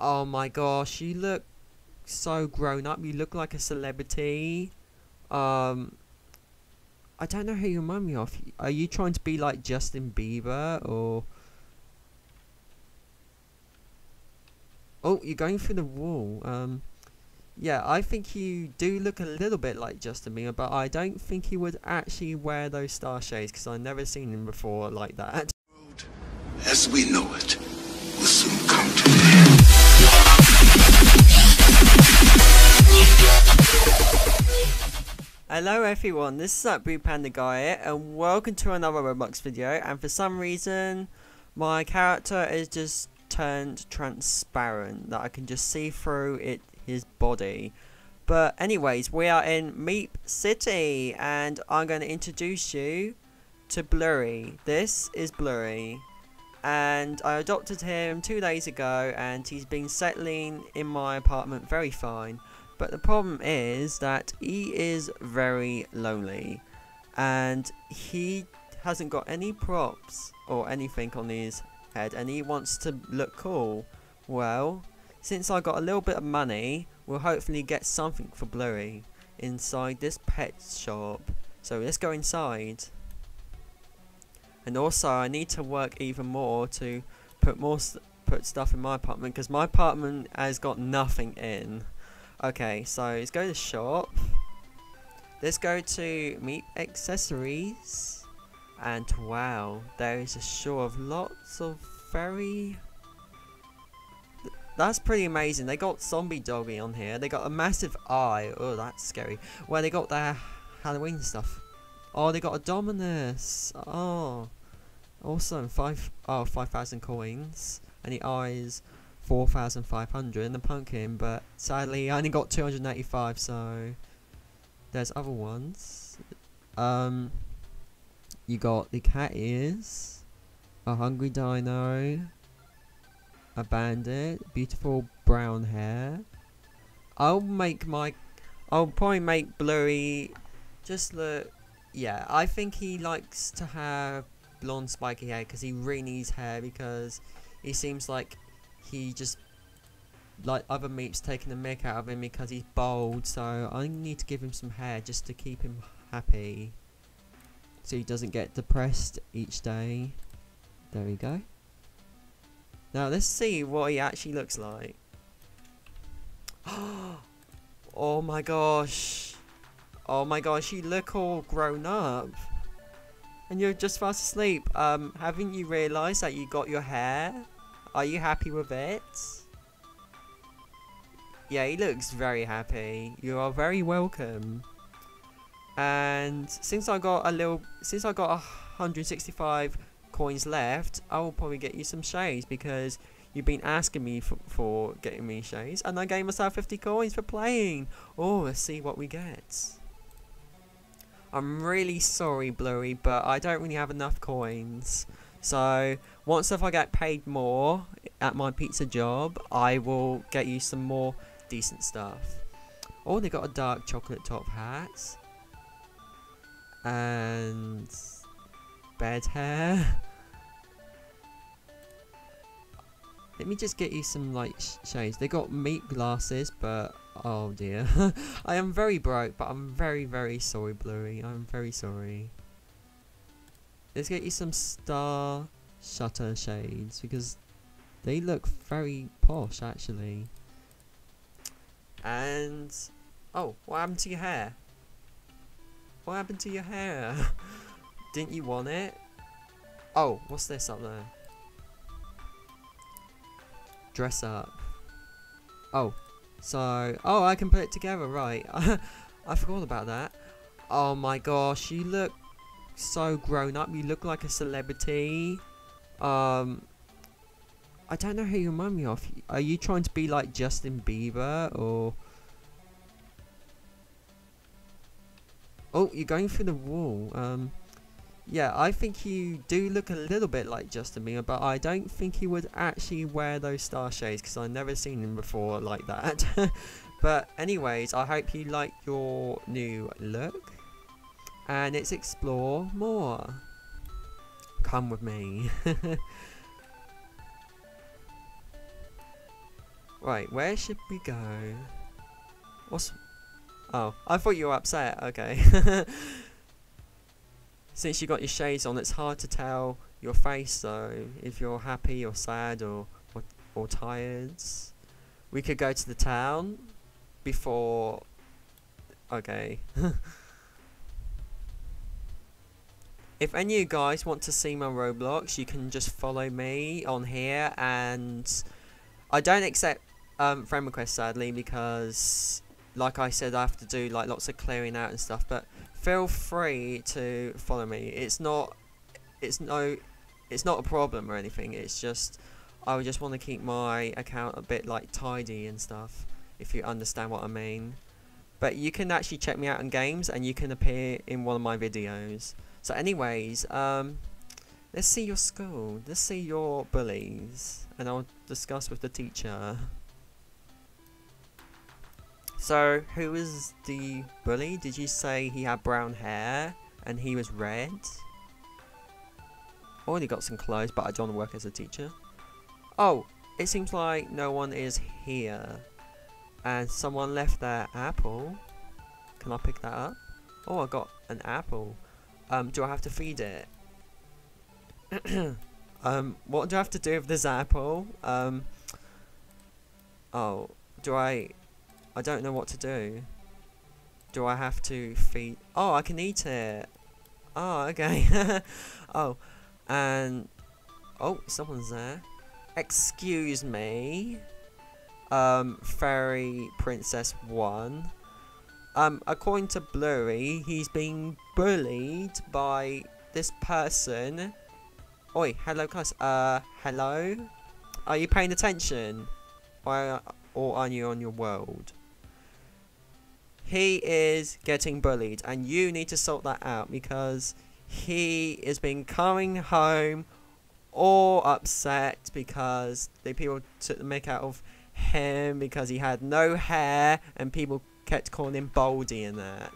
Oh my gosh, you look so grown up. You look like a celebrity. Um, I don't know who you remind me of. Are you trying to be like Justin Bieber or? Oh, you're going through the wall. Um, yeah, I think you do look a little bit like Justin Bieber, but I don't think he would actually wear those star shades because I've never seen him before like that. as we know it will soon come to an end. Hello everyone, this is Blue Panda guy and welcome to another Roblox video and for some reason my character is just turned transparent that I can just see through it his body. But anyways, we are in Meep City and I'm going to introduce you to Blurry. This is Blurry and I adopted him two days ago and he's been settling in my apartment very fine. But the problem is that he is very lonely and he hasn't got any props or anything on his head and he wants to look cool. Well, since I got a little bit of money, we'll hopefully get something for Blurry inside this pet shop. So let's go inside. And also I need to work even more to put more put stuff in my apartment because my apartment has got nothing in. Okay, so let's go to shop. Let's go to meat accessories. And wow, there is a show of lots of very... That's pretty amazing. They got Zombie Doggy on here. They got a massive eye. Oh, that's scary. Well, they got their Halloween stuff. Oh, they got a Dominus. Oh. Awesome. Five, oh, 5,000 coins. And the eyes 4,500 in the pumpkin, but sadly I only got 285, so there's other ones. Um, you got the cat ears, a hungry dino, a bandit, beautiful brown hair. I'll make my, I'll probably make Blurry just look, yeah, I think he likes to have blonde spiky hair because he really needs hair because he seems like he just like other meeps taking the mick out of him because he's bald so I need to give him some hair just to keep him happy so he doesn't get depressed each day. There we go. Now let's see what he actually looks like. Oh my gosh. Oh my gosh you look all grown up. And you're just fast asleep. Um haven't you realized that you got your hair are you happy with it? Yeah, he looks very happy. You are very welcome. And since I got a little, since I got 165 coins left, I will probably get you some shades because you've been asking me for, for getting me shades, and I gave myself 50 coins for playing. Oh, let's see what we get. I'm really sorry, Blurry, but I don't really have enough coins. So once if I get paid more at my pizza job, I will get you some more decent stuff. Oh, they got a dark chocolate top hat. And bed hair. Let me just get you some sh shades. They got meat glasses, but oh dear. I am very broke, but I'm very, very sorry, Bluey. I'm very sorry. Let's get you some star shutter shades because they look very posh actually. And oh, what happened to your hair? What happened to your hair? Didn't you want it? Oh, what's this up there? Dress up. Oh, so oh, I can put it together, right? I forgot about that. Oh my gosh, you look so grown up. You look like a celebrity. Um, I don't know who you remind me of. Are you trying to be like Justin Bieber or? Oh, you're going through the wall. Um, yeah, I think you do look a little bit like Justin Bieber, but I don't think he would actually wear those star shades because I've never seen him before like that. but anyways, I hope you like your new look and let's explore more. Come with me. Right, where should we go? What's... Oh, I thought you were upset. Okay. Since you got your shades on, it's hard to tell your face though, if you're happy or sad or, or, or tired. We could go to the town before... Okay. if any of you guys want to see my Roblox, you can just follow me on here and I don't accept um, friend requests sadly because like I said I have to do like lots of clearing out and stuff but feel free to follow me. It's not it's no it's not a problem or anything. It's just I would just want to keep my account a bit like tidy and stuff if you understand what I mean. But you can actually check me out in games and you can appear in one of my videos so anyways, um, let's see your school. Let's see your bullies. And I'll discuss with the teacher. So, who was the bully? Did you say he had brown hair and he was red? I Already got some clothes, but I don't want to work as a teacher. Oh, it seems like no one is here. And someone left their apple. Can I pick that up? Oh, I got an apple. Um, do I have to feed it? um, what do I have to do with this apple? Um, oh, do I... I don't know what to do. Do I have to feed... Oh, I can eat it. Oh, okay. oh, and... Oh, someone's there. Excuse me. Um, Fairy Princess 1. Um, according to Blurry, he's being bullied by this person. Oi, hello class. Uh, hello? Are you paying attention? Or, or are you on your world? He is getting bullied and you need to sort that out because he is being coming home all upset because the people took the make out of him because he had no hair and people kept calling him Baldy and that.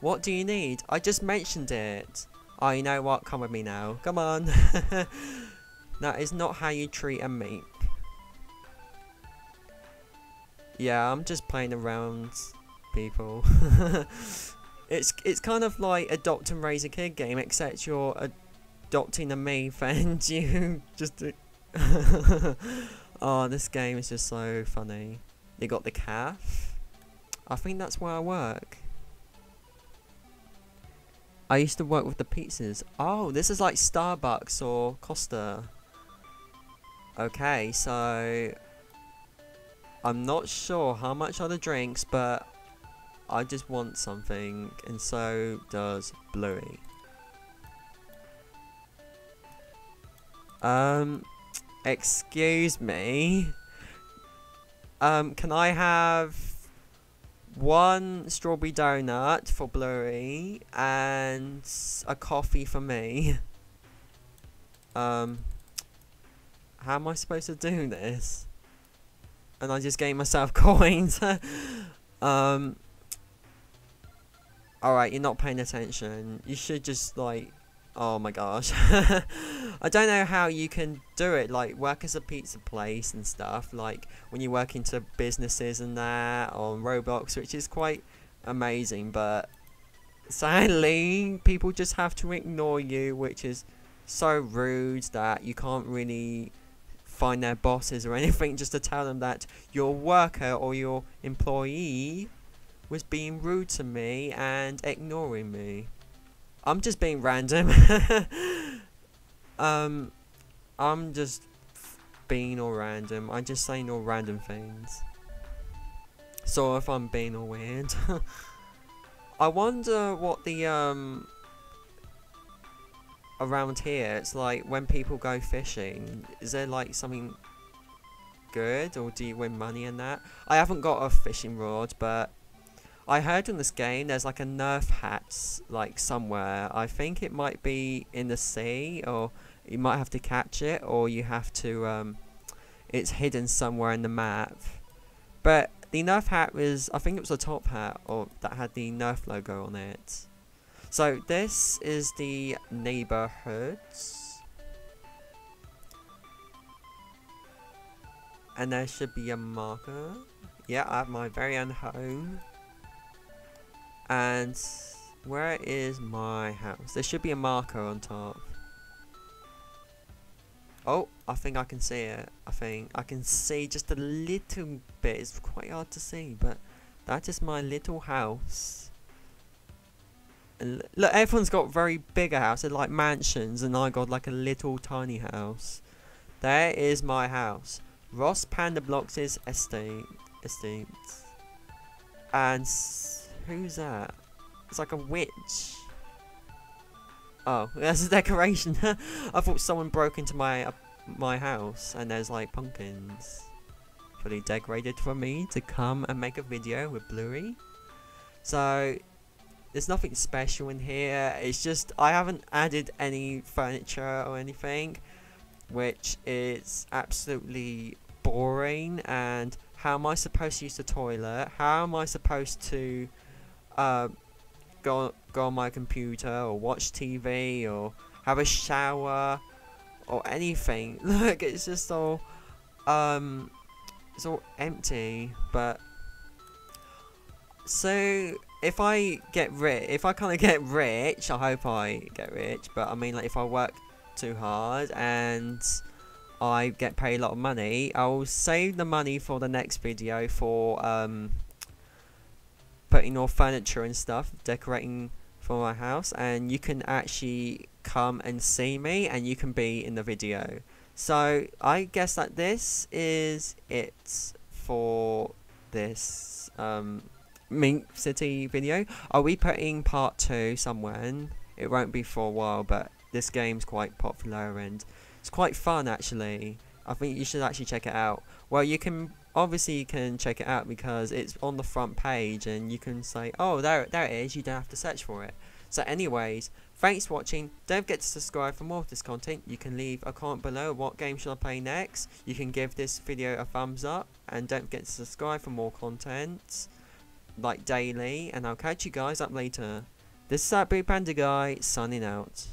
What do you need? I just mentioned it. Oh, you know what? Come with me now. Come on. that is not how you treat a mate. Yeah, I'm just playing around, people. it's it's kind of like adopt and raise a kid game, except you're adopting a me and you just. oh, this game is just so funny. They got the calf. I think that's where I work. I used to work with the pizzas. Oh, this is like Starbucks or Costa. Okay, so... I'm not sure how much are the drinks, but I just want something, and so does Bluey. Um, excuse me. Um, can I have one strawberry donut for Bluey and a coffee for me? Um, how am I supposed to do this? And I just gave myself coins. um, alright, you're not paying attention. You should just, like, oh my gosh. I don't know how you can do it, like work as a pizza place and stuff, like when you work into businesses and that on Roblox, which is quite amazing, but sadly, people just have to ignore you, which is so rude that you can't really find their bosses or anything just to tell them that your worker or your employee was being rude to me and ignoring me. I'm just being random. Um, I'm just being all random. I'm just saying all random things. So if I'm being all weird. I wonder what the, um, around here, it's like when people go fishing, is there like something good or do you win money in that? I haven't got a fishing rod, but I heard in this game there's like a nerf hat like somewhere. I think it might be in the sea or you might have to catch it or you have to um, it's hidden somewhere in the map but the nerf hat was I think it was a top hat or that had the nerf logo on it so this is the neighborhoods and there should be a marker. Yeah, I have my very own home. And where is my house? There should be a marker on top. Oh, I think I can see it. I think I can see just a little bit. It's quite hard to see, but that is my little house. And look, everyone's got very bigger houses, like mansions, and I got like a little tiny house. There is my house. Ross Panda Blocks' estate. Estate. And who's that? It's like a witch. Oh, that's a decoration. I thought someone broke into my uh, my house and there's like pumpkins fully decorated for me to come and make a video with Bluey. So there's nothing special in here. It's just I haven't added any furniture or anything, which is absolutely boring. And how am I supposed to use the toilet? How am I supposed to uh, go go on my computer or watch TV or have a shower or anything. Look, it's just all um it's all empty, but so if I get rich, if I kind of get rich, I hope I get rich, but I mean like if I work too hard and I get paid a lot of money, I'll save the money for the next video for um putting all furniture and stuff, decorating for my house, and you can actually come and see me, and you can be in the video. So I guess that this is it for this um, MeepCity video. Are we putting part two somewhere? It won't be for a while, but this game's quite popular and it's quite fun actually. I think you should actually check it out. Well, you can obviously you can check it out because it's on the front page and you can say, oh, there, there it is. You don't have to search for it. So anyways, thanks for watching. Don't forget to subscribe for more of this content. You can leave a comment below what game should I play next. You can give this video a thumbs up. And don't forget to subscribe for more content. Like daily. And I'll catch you guys up later. This is that Blue Panda Guy, signing out.